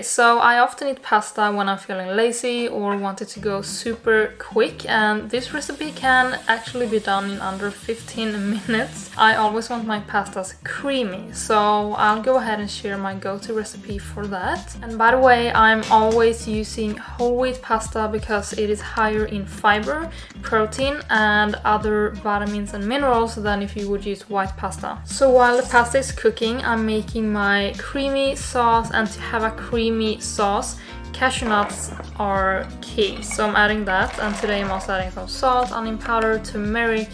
So I often eat pasta when I'm feeling lazy or wanted to go super quick and this recipe can actually be done in under 15 minutes. I always want my pastas creamy so I'll go ahead and share my go-to recipe for that. And by the way I'm always using whole wheat pasta because it is higher in fiber, protein and other vitamins and minerals than if you would use white pasta. So while the pasta is cooking I'm making my creamy sauce and to have a creamy creamy sauce. Cashew nuts are key, so I'm adding that. And today I'm also adding some salt, onion powder, turmeric,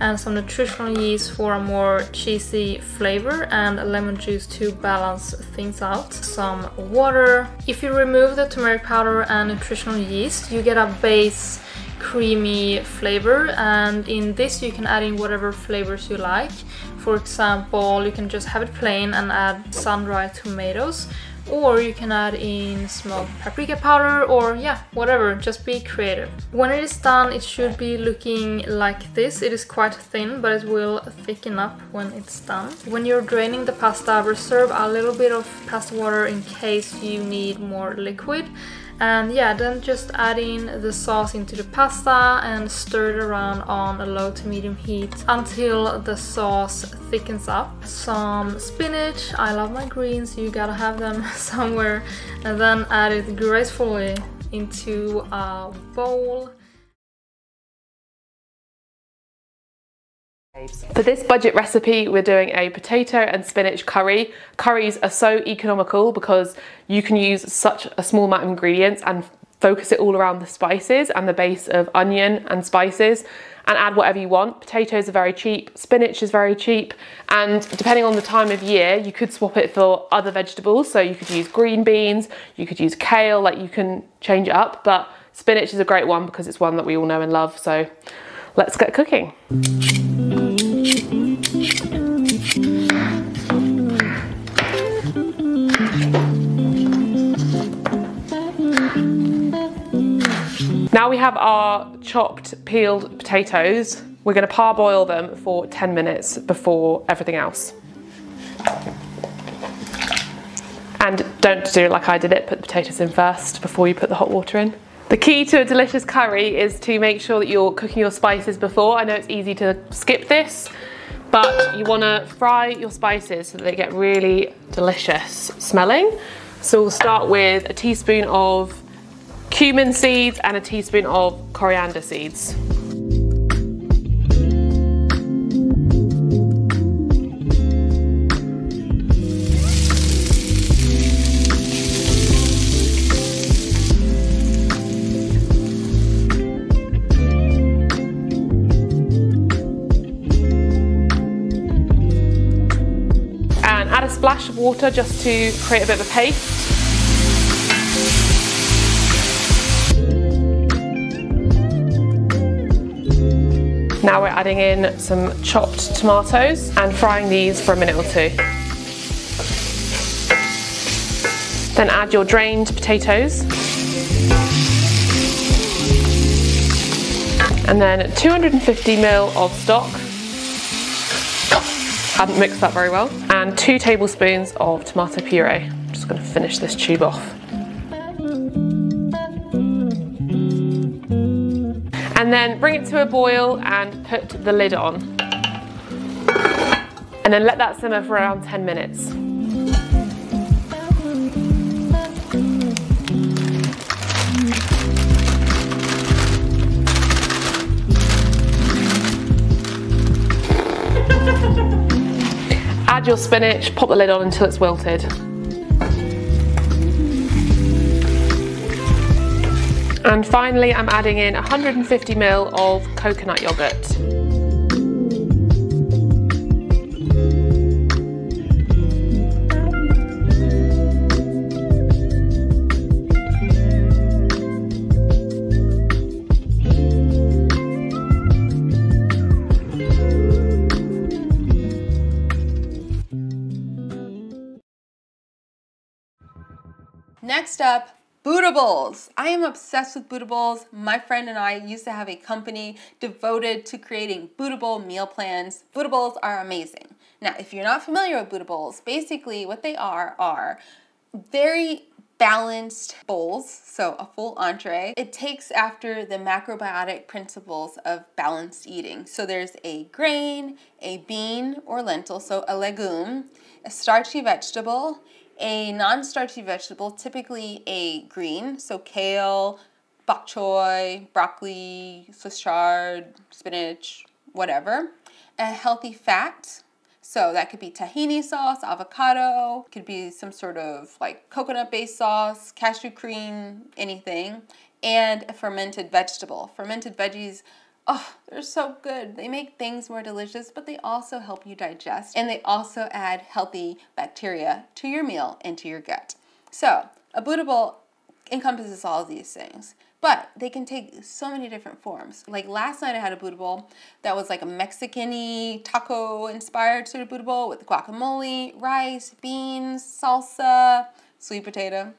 and some nutritional yeast for a more cheesy flavor and lemon juice to balance things out. Some water. If you remove the turmeric powder and nutritional yeast, you get a base creamy flavor and in this you can add in whatever flavors you like. For example, you can just have it plain and add sun-dried tomatoes or you can add in smoked paprika powder or yeah whatever just be creative. When it is done it should be looking like this. It is quite thin but it will thicken up when it's done. When you're draining the pasta reserve a little bit of pasta water in case you need more liquid and yeah, then just add in the sauce into the pasta and stir it around on a low to medium heat until the sauce thickens up. Some spinach, I love my greens, you gotta have them somewhere. And then add it gracefully into a bowl. For this budget recipe, we're doing a potato and spinach curry. Curries are so economical because you can use such a small amount of ingredients and focus it all around the spices and the base of onion and spices and add whatever you want. Potatoes are very cheap, spinach is very cheap, and depending on the time of year, you could swap it for other vegetables. So you could use green beans, you could use kale, like you can change it up, but spinach is a great one because it's one that we all know and love. So let's get cooking. Now we have our chopped peeled potatoes. We're gonna parboil them for 10 minutes before everything else. And don't do it like I did it, put the potatoes in first before you put the hot water in. The key to a delicious curry is to make sure that you're cooking your spices before. I know it's easy to skip this, but you wanna fry your spices so that they get really delicious smelling. So we'll start with a teaspoon of cumin seeds and a teaspoon of coriander seeds. Splash of water just to create a bit of a paste. Now we're adding in some chopped tomatoes and frying these for a minute or two. Then add your drained potatoes. And then 250 ml of stock hadn't mixed that very well. And two tablespoons of tomato puree. I'm just gonna finish this tube off. And then bring it to a boil and put the lid on. And then let that simmer for around 10 minutes. Add your spinach, pop the lid on until it's wilted. And finally, I'm adding in 150 ml of coconut yogurt. Next up, Buddha bowls. I am obsessed with Buddha bowls. My friend and I used to have a company devoted to creating Buddha bowl meal plans. Buddha bowls are amazing. Now, if you're not familiar with Buddha bowls, basically what they are are very balanced bowls, so a full entree. It takes after the macrobiotic principles of balanced eating. So there's a grain, a bean or lentil, so a legume, a starchy vegetable, a non starchy vegetable, typically a green, so kale, bok choy, broccoli, Swiss chard, spinach, whatever. A healthy fat, so that could be tahini sauce, avocado, could be some sort of like coconut based sauce, cashew cream, anything, and a fermented vegetable. Fermented veggies Oh, they're so good. They make things more delicious, but they also help you digest and they also add healthy bacteria to your meal and to your gut. So, a Buddha bowl encompasses all these things, but they can take so many different forms. Like last night, I had a Buddha bowl that was like a Mexican taco inspired sort of Buddha bowl with guacamole, rice, beans, salsa, sweet potato.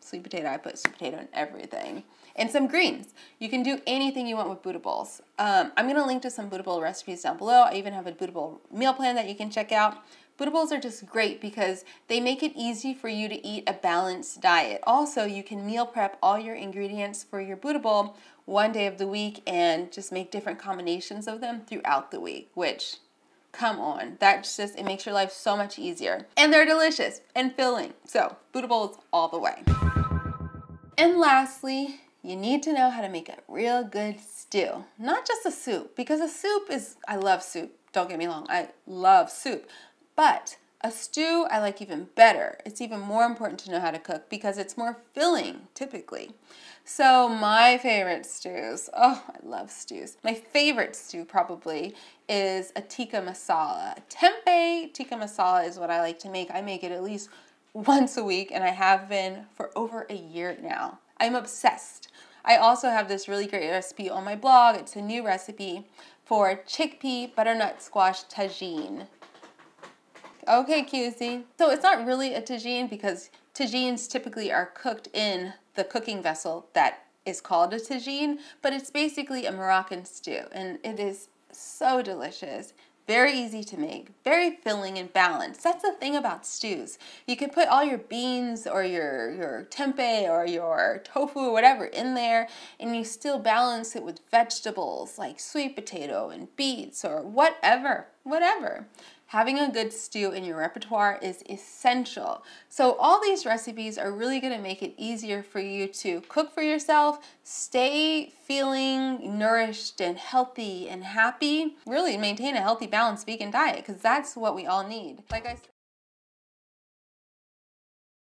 Sweet potato, I put sweet potato in everything and some greens. You can do anything you want with Buddha bowls. Um, I'm to link to some Buddha bowl recipes down below. I even have a Buddha bowl meal plan that you can check out. Buddha bowls are just great because they make it easy for you to eat a balanced diet. Also, you can meal prep all your ingredients for your Buddha bowl one day of the week and just make different combinations of them throughout the week, which come on that's just it makes your life so much easier and they're delicious and filling so buddha bowls all the way and lastly you need to know how to make a real good stew. Not just a soup, because a soup is, I love soup, don't get me wrong, I love soup. But a stew I like even better. It's even more important to know how to cook because it's more filling typically. So, my favorite stews, oh, I love stews. My favorite stew probably is a tikka masala. Tempeh tikka masala is what I like to make. I make it at least once a week and I have been for over a year now. I'm obsessed. I also have this really great recipe on my blog. It's a new recipe for chickpea butternut squash tagine. Okay, QC. So it's not really a tagine because tagines typically are cooked in the cooking vessel that is called a tagine, but it's basically a Moroccan stew and it is so delicious. Very easy to make, very filling and balanced. That's the thing about stews. You can put all your beans or your, your tempeh or your tofu or whatever in there and you still balance it with vegetables like sweet potato and beets or whatever, whatever having a good stew in your repertoire is essential. So all these recipes are really going to make it easier for you to cook for yourself, stay feeling nourished and healthy and happy, really maintain a healthy balanced vegan diet because that's what we all need. Like I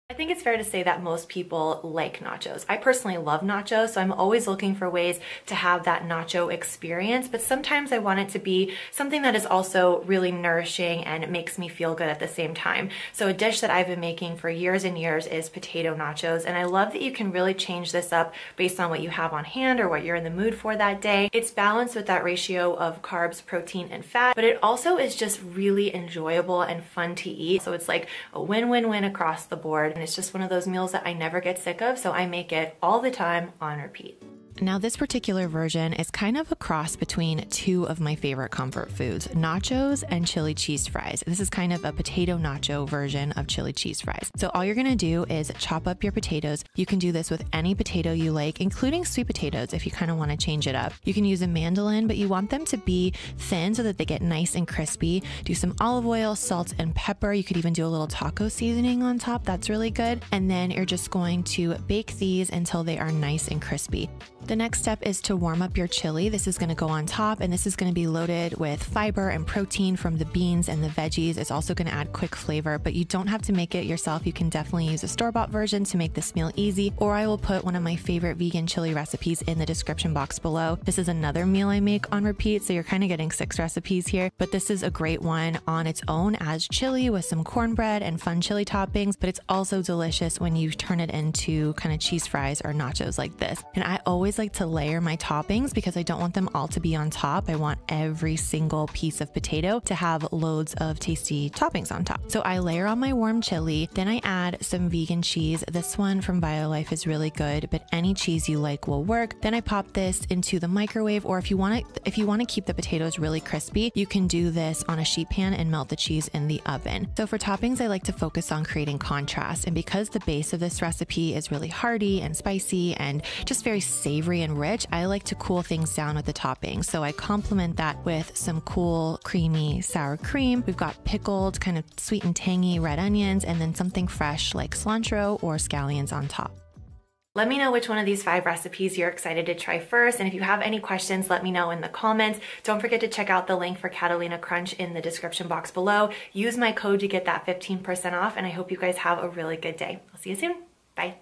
I think it's fair to say that most people like nachos. I personally love nachos, so I'm always looking for ways to have that nacho experience, but sometimes I want it to be something that is also really nourishing and makes me feel good at the same time. So a dish that I've been making for years and years is potato nachos, and I love that you can really change this up based on what you have on hand or what you're in the mood for that day. It's balanced with that ratio of carbs, protein, and fat, but it also is just really enjoyable and fun to eat. So it's like a win-win-win across the board and it's just one of those meals that I never get sick of, so I make it all the time on repeat. Now, this particular version is kind of a cross between two of my favorite comfort foods nachos and chili cheese fries. This is kind of a potato nacho version of chili cheese fries. So, all you're gonna do is chop up your potatoes. You can do this with any potato you like, including sweet potatoes if you kind of wanna change it up. You can use a mandolin, but you want them to be thin so that they get nice and crispy. Do some olive oil, salt, and pepper. You could even do a little taco seasoning on top, that's really good. And then you're just going to bake these until they are nice and crispy. The next step is to warm up your chili. This is going to go on top and this is going to be loaded with fiber and protein from the beans and the veggies. It's also going to add quick flavor, but you don't have to make it yourself. You can definitely use a store-bought version to make this meal easy, or I will put one of my favorite vegan chili recipes in the description box below. This is another meal I make on repeat, so you're kind of getting six recipes here, but this is a great one on its own as chili with some cornbread and fun chili toppings, but it's also delicious when you turn it into kind of cheese fries or nachos like this. And I always like to layer my toppings because I don't want them all to be on top. I want every single piece of potato to have loads of tasty toppings on top. So I layer on my warm chili, then I add some vegan cheese. This one from Violife is really good, but any cheese you like will work. Then I pop this into the microwave or if you want to if you want to keep the potatoes really crispy, you can do this on a sheet pan and melt the cheese in the oven. So for toppings, I like to focus on creating contrast. And because the base of this recipe is really hearty and spicy and just very savory and rich, I like to cool things down with the toppings. So I complement that with some cool, creamy sour cream. We've got pickled, kind of sweet and tangy red onions, and then something fresh like cilantro or scallions on top. Let me know which one of these five recipes you're excited to try first. And if you have any questions, let me know in the comments. Don't forget to check out the link for Catalina Crunch in the description box below. Use my code to get that 15% off. And I hope you guys have a really good day. I'll see you soon. Bye.